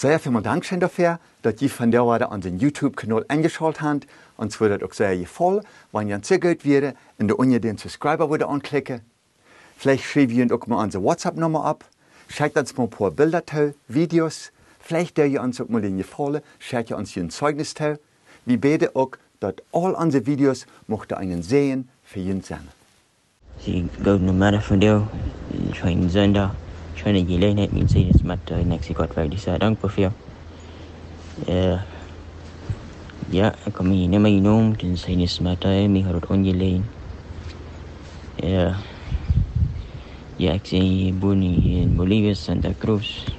Sehr vielen Dank schön dafür, dass ihr von der Seite unseren YouTube-Kanal eingeschaltet habt. Und zwar das auch sehr gefallen, wenn ihr sehr gut wäre, in der Uni den Subscriber wieder anklicken. Vielleicht schreibt ihr auch mal unsere WhatsApp-Nummer ab. Schickt uns mal ein paar Bilder zu, Videos. Vielleicht der ihr uns auch mal in gefallen, schickt ihr uns hier ein Zeugnis zu. Wir beten auch, dass all unsere Videos mochten einen sehen für jeden sein. Sie gehen no matter von dir, trying to yell at me and say this matter and actually got very decided. I don't Ya, kami ini minum dan saya ni semata eh, ini harus onje lain. Ya, ya saya bunyi in Bolivia Santa Cruz.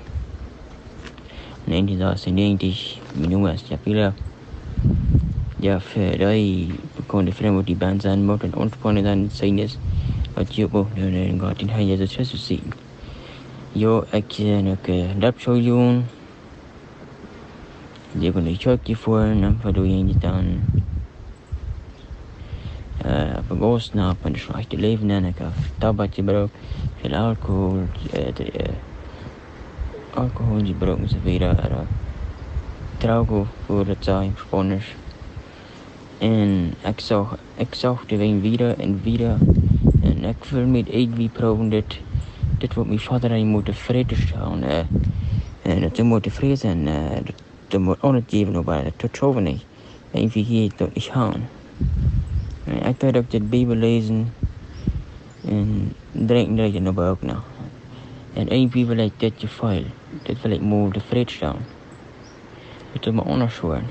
Nanti dah saya nanti minum lah, es kopi lah. Ya, fedai kau ni friend di bandan mungkin untuk pon dan saya ini atau cuba dan kau tinjau jadi sesuatu sih. Yo akya na ke dap show yun dia ko na chok ki for na pa do yin dan uh, pagos na pan schlechte leben na ka tabak gebrauch viel alkohol äh, äh, alkohol gebrauch so wieder ara traugo voor het zijn spanners en ik zag ik zag de ween wieder en wieder En ik wil met irgendwie proben dat, dat wat mijn vader aan moet tevreden staan. Uh, en dat moet tevreden zijn. Uh, dat, dat moet aangeven op dat zover niet. Irgendwie hier dat niet gaan. En ik wil ook de Bijbel lezen. En drinken dat je nog ook nog. En irgendwie wil ik dat je veel. Dat wil ik meer tevreden staan. Dat is me anders worden.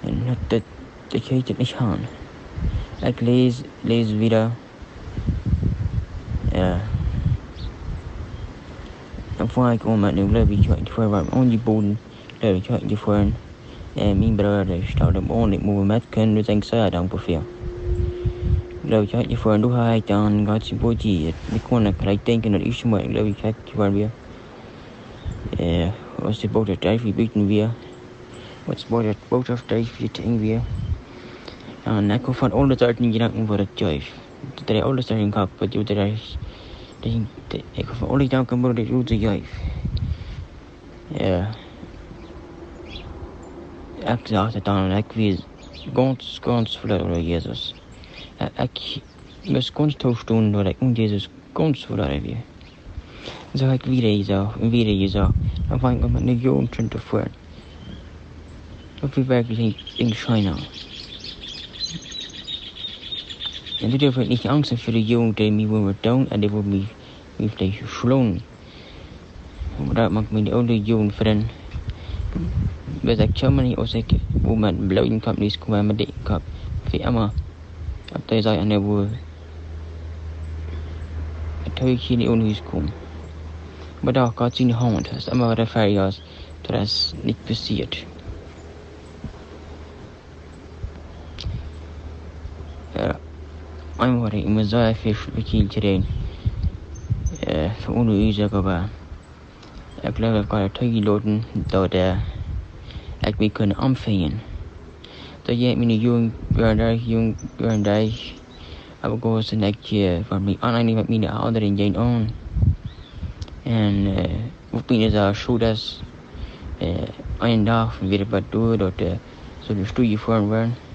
En dat, dat, dat heet het niet gaan. Ik lees, lees wieder. flag on ik new levy track for I'm only born levy track for min bröder står de ordentligt mot med kan du ik sig dem på. Levy track för du har ett an gott sin body. Vi kunde kan jag tänka när det levy. Eh, och så borde det vi bygden vi. Wat de det borde det vi weer. En ik nekko van alle tijd in gedanken voor het juist. Dat er alle in kap, wat je is. Ik hoef alle danken voor het goede juist. Ja. Zag het dan ik wist ganz, ganz verloren Jezus. Ik moest ganz toestoen dat ik om Jezus ganz verloren weer. Zo ik weer Jezus, en weer Jezus. Dan vang ik met een jongen te voeren. Of we werkelijk in China. Sie dürfen nicht Angst haben für die Regierung, denn die will down en die will me with the flown. Dat maakt me de oude Regierung vriend. Bij de Germany als ik hoe met blauw inkomen is, kom met de inkomen. Via maar. Op de zij en de woord. Het heeft geen onhuis komen. Maar daar gaat zien hand, dat is allemaal de verjaars, dat is niet passiert. Ja. Einmal immer sehr viel Spielterrain für ohne Üse aber ich glaube ich kann tage loten dort ich mich können anfangen da je meine jung Björndijk aber go så näck för mig annan med mina andra än Jane on en upp mina så sjudas en dag vidare på då då så du stod ju för en Kanya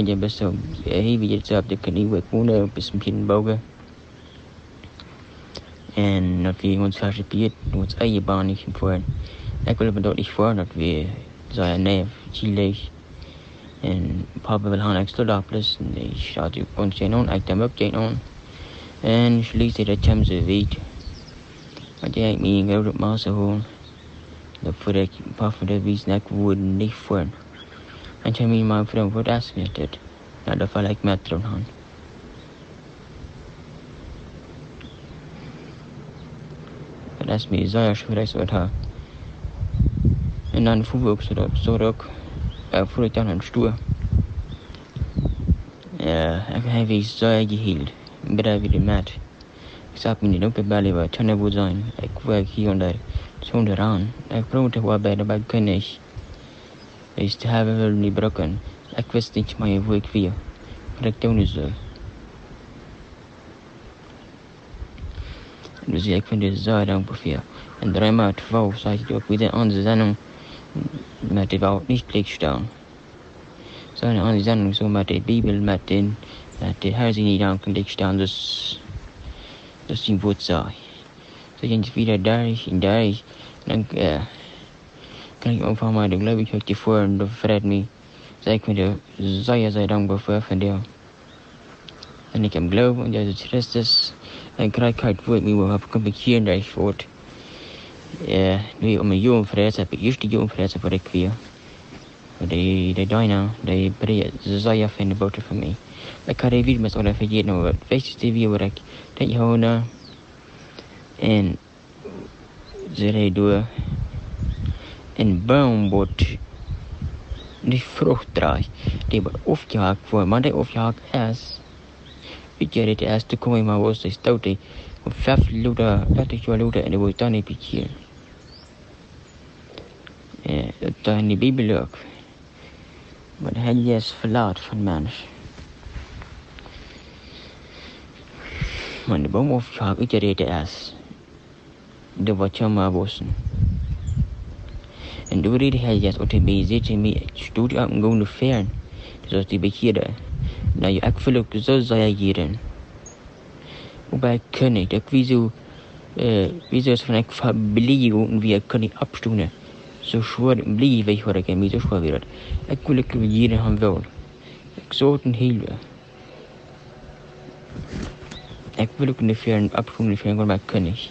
jet up the kaniwek muna bismpin boga. En dat we ons vergepiet, ons eigen baan niet voor. Ik wil dat niet voor dat we zijn neef, Chile. En papa wil gaan extra doppels. En ik staat op ons zijn on, ik dem op zijn on. En schließlich dat hem ze weet. Wat jij me in groot maas hoor. Dat voor ik papa dat wies nek woord niet voor. En toen mijn man vrouw wordt asmetet. Nou, dat val ik met erom aan. Dat is mij zeer schwierig wat haar. En dan voel ik zo zo ook. Ik voel ik dan een stoer. Ja, ik heb iets zeer geheeld. Ik ben weer met. Ik zag me niet op de belly waar het wil zijn. Ik werk hier en daar. Zonder aan. Ik probeer wat bij de bij kennis. is te hebben wel niet broken. Ik wist niet. Maar ik doe nu zo. Dus ik vind het zo dankbaar En dreimal två sage ich auch wieder andere Sendung mit Welt nicht Blickstern. So eine andere Sendung so mit der Bibel, mit den, mit sie nicht angelegt das, das ist Wort sei. So jetzt wieder da ich, und da ich, dann, äh, mij de geloof ik dat je voor en bevrijdt me. Zij de zeer zeer dankbaar voor van jou. En ik heb geloof in Jezus Christus. En krijg het woord me hebben competeerd dat woord. Ja, nu om een jongen vrees heb ik eerst de jongen vrees voor ik weer. De, de dijna, de breed, ze zeer van de boter van mij. Ik kan er weer met alle vergeten over het feestje weer waar ik dat je houden. En ze rijden door. en boomboard. Die vrugdraai. Die wordt of gehaakt voor mannen of gehaakt as. Ik je, dit as te komen, maar was de stout. Op vijf luda, dat is wel luda en de wordt dan een beetje. Dat in de Bijbel ook. Wat hij is verlaat van mens. Maar de boom of gehaakt, weet je, dit as. De wat jammer was. En dit hij jas op de bezit en me stoot op gewoon de fern. Dus als die bekeerde. Nou je ik voel ook zo reageren. Wobei kann ich, das wieso, äh, wieso ist von einer Beleidigung und wir können nicht abstunden. So schwer bleibe ich heute gerne, so schwer wird. Ich will nicht jeden haben will. Ich sollte Hilfe. Ich will nicht für einen einen König.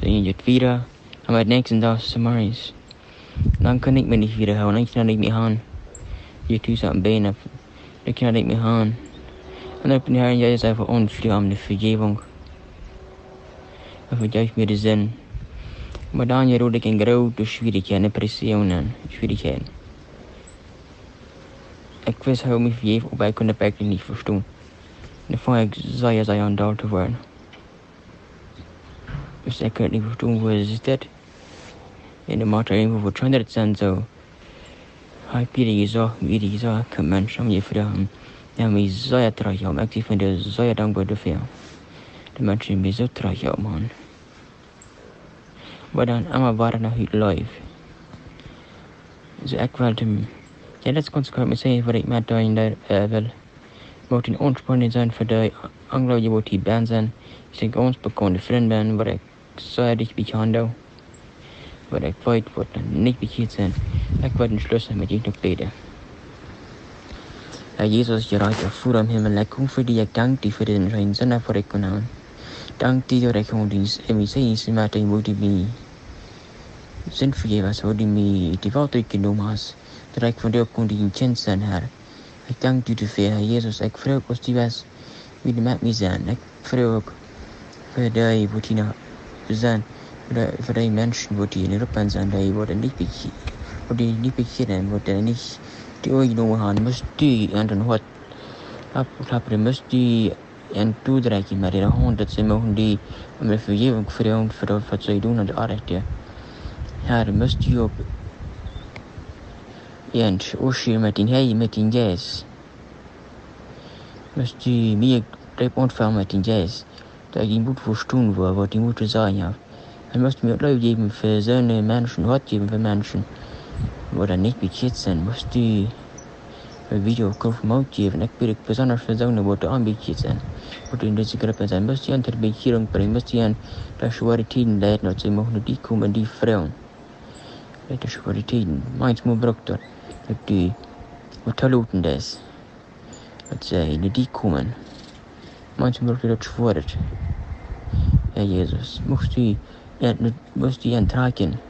Dann geht wieder. En bij 19.000 Marines. Dan kan ik me niet wiederhouden, dan kan ik niet gaan. Je doet zo'n been dan kan ik niet gaan. En dan een je jij is even om de vergeving. En vergeef me de zin. Maar dan je rood ik een grote dus schwierigheden, pressionen, schwierigheden. Ik wist hoe ik me vergeef, maar ik kon de niet verstaan. En dan vond ik, zij je aan daar te worden. because I currently doing was that in the Matarimo for trying that it is Hi Peter Yizo, Peter Yizo, them, Sham Yifidam, Yami Zoya Trayom, active in the Zoya Dango The Fia. The so Mizo man. But then I'm a barana hit live. The aquatum. Yeah, that's consequently saying for the uh, matter in the level. Martin Orange Point design for the Anglo Yaboti bands and Sig Ons Bacon, the friend band, but sollte ich ik weet ich wollte, wollte nicht bekeerd sein. word wollte einen Schlüssel mit jedem beten. Herr Jesus, je rijk en voer am Himmel, ik voor die, ik dank die voor den reinen Sender voor ik kon. Dank die door ik gewoon die is, maar mij voor je was, hoe die die welt uitgenomen has. Dat ik van jou kon die in zijn, Herr. Ik dank u te. Ik als die was, wie de met zijn. Ik vreug voor wat sein, für die mensen, wo die in Europa zijn, die worden niet bekehrt, Worden niet nicht bekehrt, wo die te die overgenomen haben, die en dan wat, abklappen, müssen die en toereiken maar de hond, dat ze mogen die om de vergeving voor de hond, voor wat zij doen aan de aarde. Ja, dan moest je op en Oosje met een hei, met een jazz. Moest die meer grip ontvangen met een jazz. Da die Mut verstehen war, was die Mutter sagen hat. Han måste mir Leute geben für seine Menschen, Gott geben für Menschen, oder nicht bekehrt sind, musst du ein Video Maut geben. Ich bin besonders für seine Worte anbekehrt sind. Und in dieser Gruppe sein, musst du an der Bekehrung bringen, musst du an der schwere Tiden leiden, und sie machen die kommen, die Frauen. Die schwere Tiden. Meins muss braucht dort, die, was Taluten das. Und sie, die kommen. Manche Brüder schworet, Herr Jesus, moest u, ja, moest u aantraken,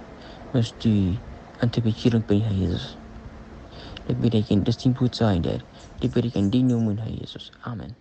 u aan bij Herr Jesus. Dat betekent, dat in niet goed zijn, dat betekent die noemen, Herr Jesus. Amen.